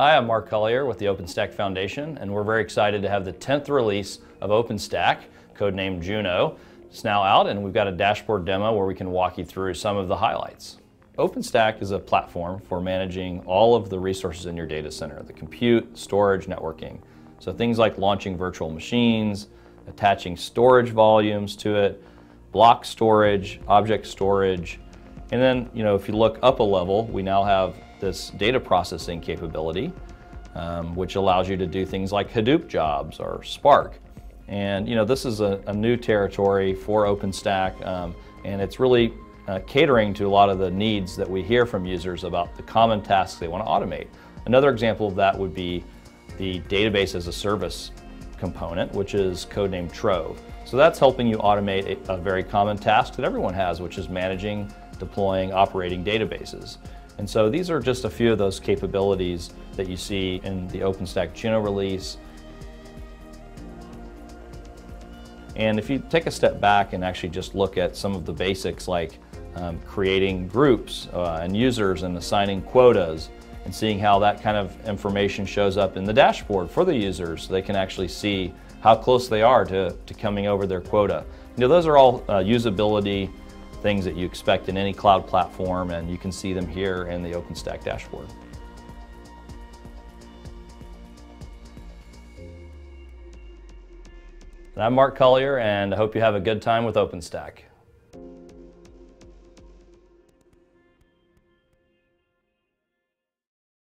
Hi, I'm Mark Collier with the OpenStack Foundation, and we're very excited to have the 10th release of OpenStack, codenamed Juno. It's now out, and we've got a dashboard demo where we can walk you through some of the highlights. OpenStack is a platform for managing all of the resources in your data center, the compute, storage, networking. So things like launching virtual machines, attaching storage volumes to it, block storage, object storage, and then, you know, if you look up a level, we now have this data processing capability, um, which allows you to do things like Hadoop jobs or Spark. And you know, this is a, a new territory for OpenStack, um, and it's really uh, catering to a lot of the needs that we hear from users about the common tasks they want to automate. Another example of that would be the database as a service component, which is codenamed Trove. So that's helping you automate a, a very common task that everyone has, which is managing, deploying, operating databases. And so these are just a few of those capabilities that you see in the OpenStack Juno release. And if you take a step back and actually just look at some of the basics like um, creating groups uh, and users and assigning quotas and seeing how that kind of information shows up in the dashboard for the users so they can actually see how close they are to, to coming over their quota. You know, those are all uh, usability things that you expect in any cloud platform, and you can see them here in the OpenStack dashboard. I'm Mark Collier, and I hope you have a good time with OpenStack.